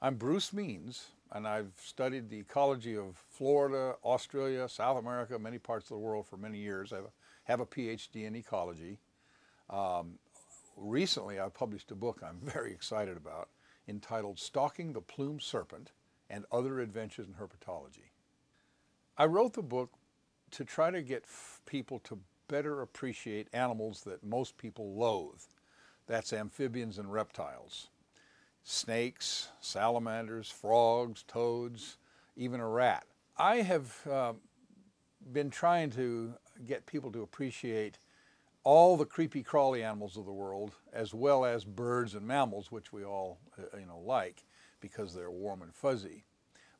I'm Bruce Means, and I've studied the ecology of Florida, Australia, South America, many parts of the world for many years. I have a PhD in ecology. Um, recently, I published a book I'm very excited about entitled Stalking the Plumed Serpent and Other Adventures in Herpetology. I wrote the book to try to get people to better appreciate animals that most people loathe. That's amphibians and reptiles snakes, salamanders, frogs, toads, even a rat. I have uh, been trying to get people to appreciate all the creepy crawly animals of the world as well as birds and mammals which we all uh, you know like because they're warm and fuzzy.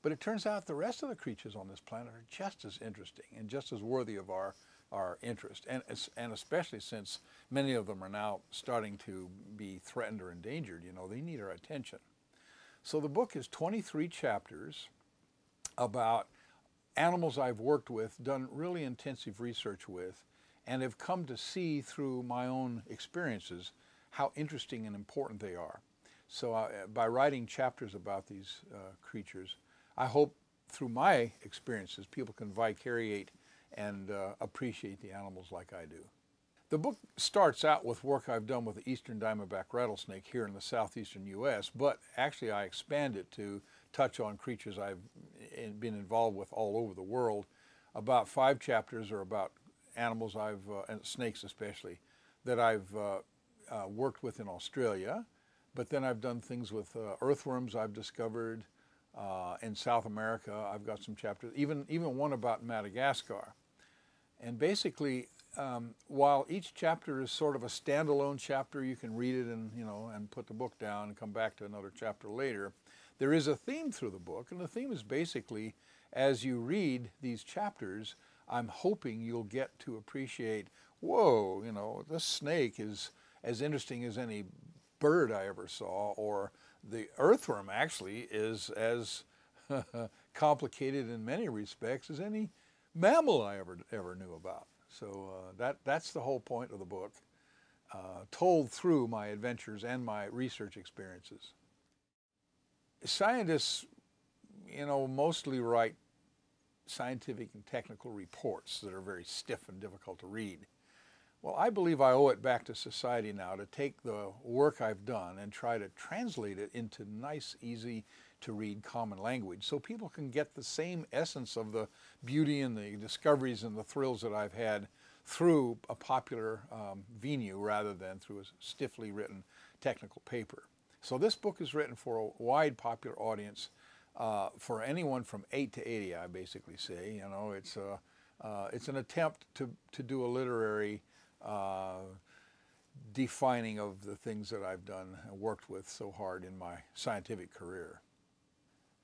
But it turns out the rest of the creatures on this planet are just as interesting and just as worthy of our our interest, and, and especially since many of them are now starting to be threatened or endangered, you know, they need our attention. So the book is 23 chapters about animals I've worked with, done really intensive research with, and have come to see through my own experiences how interesting and important they are. So uh, by writing chapters about these uh, creatures, I hope through my experiences people can vicariate and uh, appreciate the animals like I do. The book starts out with work I've done with the eastern diamondback rattlesnake here in the southeastern U.S., but actually I expand it to touch on creatures I've been involved with all over the world. About five chapters are about animals I've, uh, and snakes especially, that I've uh, uh, worked with in Australia. But then I've done things with uh, earthworms I've discovered uh, in South America. I've got some chapters, even, even one about Madagascar. And basically, um, while each chapter is sort of a standalone chapter, you can read it and, you know, and put the book down and come back to another chapter later. There is a theme through the book, and the theme is basically, as you read these chapters, I'm hoping you'll get to appreciate, whoa, you know, this snake is as interesting as any bird I ever saw, or the earthworm actually is as complicated in many respects as any mammal I ever, ever knew about. So uh, that, that's the whole point of the book, uh, told through my adventures and my research experiences. Scientists, you know, mostly write scientific and technical reports that are very stiff and difficult to read. Well, I believe I owe it back to society now to take the work I've done and try to translate it into nice, easy to read common language so people can get the same essence of the beauty and the discoveries and the thrills that I've had through a popular um, venue rather than through a stiffly written technical paper. So this book is written for a wide popular audience, uh, for anyone from 8 to 80, I basically say. You know, it's, a, uh, it's an attempt to, to do a literary uh, defining of the things that I've done and worked with so hard in my scientific career.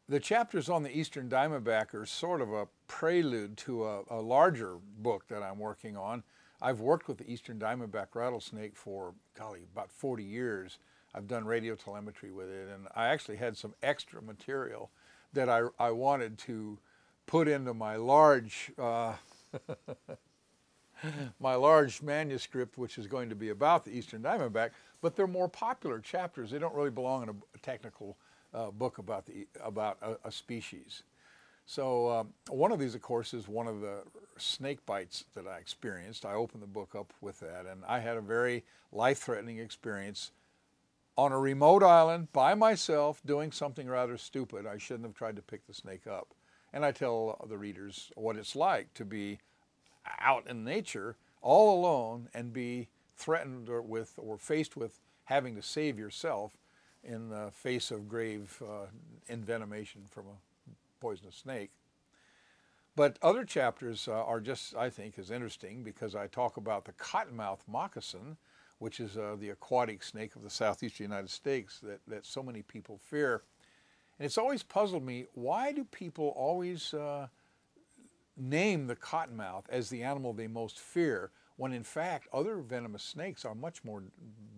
The chapters on the Eastern Diamondback are sort of a prelude to a, a, larger book that I'm working on. I've worked with the Eastern Diamondback rattlesnake for, golly, about 40 years. I've done radio telemetry with it, and I actually had some extra material that I, I wanted to put into my large uh, my large manuscript, which is going to be about the Eastern Diamondback, but they're more popular chapters. They don't really belong in a technical uh, book about, the, about a, a species. So um, one of these, of course, is one of the snake bites that I experienced. I opened the book up with that, and I had a very life-threatening experience on a remote island by myself doing something rather stupid. I shouldn't have tried to pick the snake up. And I tell the readers what it's like to be out in nature all alone and be threatened or with or faced with having to save yourself in the face of grave uh, envenomation from a poisonous snake. But other chapters uh, are just, I think, as interesting because I talk about the cottonmouth moccasin, which is uh, the aquatic snake of the southeastern United States that, that so many people fear. And it's always puzzled me, why do people always uh, name the cottonmouth as the animal they most fear when in fact other venomous snakes are much more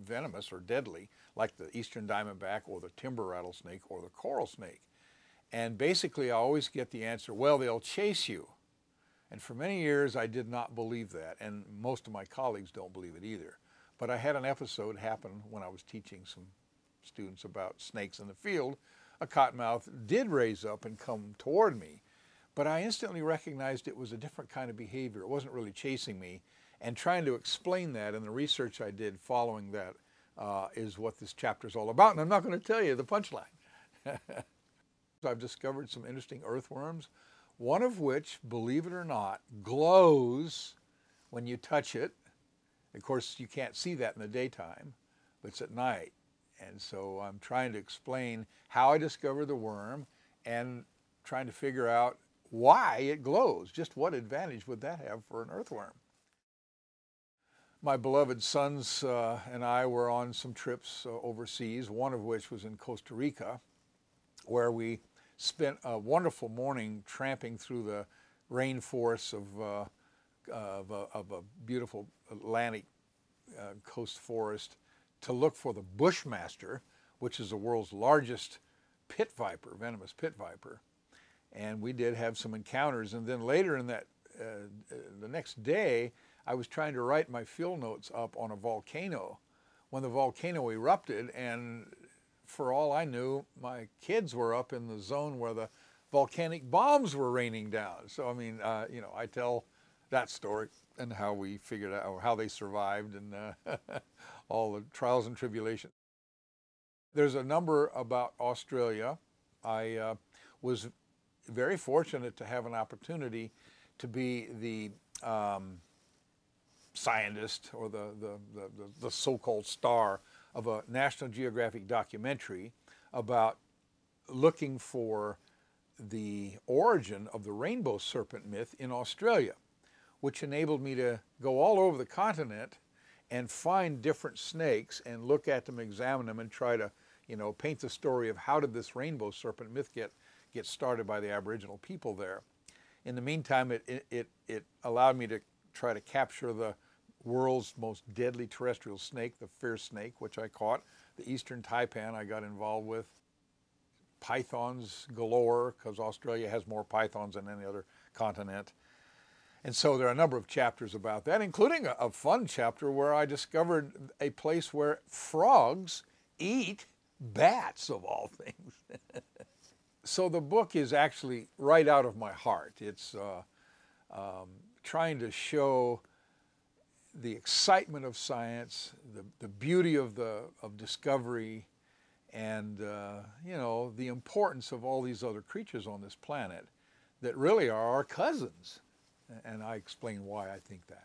venomous or deadly, like the eastern diamondback or the timber rattlesnake or the coral snake. And basically I always get the answer, well, they'll chase you. And for many years I did not believe that, and most of my colleagues don't believe it either. But I had an episode happen when I was teaching some students about snakes in the field a cottonmouth did raise up and come toward me. But I instantly recognized it was a different kind of behavior. It wasn't really chasing me. And trying to explain that and the research I did following that uh, is what this chapter is all about. And I'm not going to tell you the punchline. I've discovered some interesting earthworms, one of which, believe it or not, glows when you touch it. Of course, you can't see that in the daytime, but it's at night. And so I'm trying to explain how I discovered the worm and trying to figure out why it glows. Just what advantage would that have for an earthworm? My beloved sons uh, and I were on some trips uh, overseas, one of which was in Costa Rica, where we spent a wonderful morning tramping through the rainforests of, uh, of, a, of, a, beautiful Atlantic uh, coast forest to look for the bushmaster, which is the world's largest pit viper, venomous pit viper. And we did have some encounters. And then later in that, uh, the next day, I was trying to write my field notes up on a volcano when the volcano erupted. And for all I knew, my kids were up in the zone where the volcanic bombs were raining down. So, I mean, uh, you know, I tell that story and how we figured out how they survived and uh, all the trials and tribulations. There's a number about Australia. I uh, was very fortunate to have an opportunity to be the um, scientist or the, the, the, the so-called star of a National Geographic documentary about looking for the origin of the rainbow serpent myth in Australia, which enabled me to go all over the continent and find different snakes and look at them, examine them, and try to, you know, paint the story of how did this rainbow serpent myth get, get started by the Aboriginal people there. In the meantime, it, it, it allowed me to try to capture the world's most deadly terrestrial snake, the fierce snake, which I caught, the eastern taipan I got involved with, pythons galore, because Australia has more pythons than any other continent. And so there are a number of chapters about that, including a, a fun chapter where I discovered a place where frogs eat bats, of all things. so the book is actually right out of my heart. It's uh, um, trying to show the excitement of science, the, the beauty of, the, of discovery, and uh, you know the importance of all these other creatures on this planet that really are our cousins. And I explain why I think that.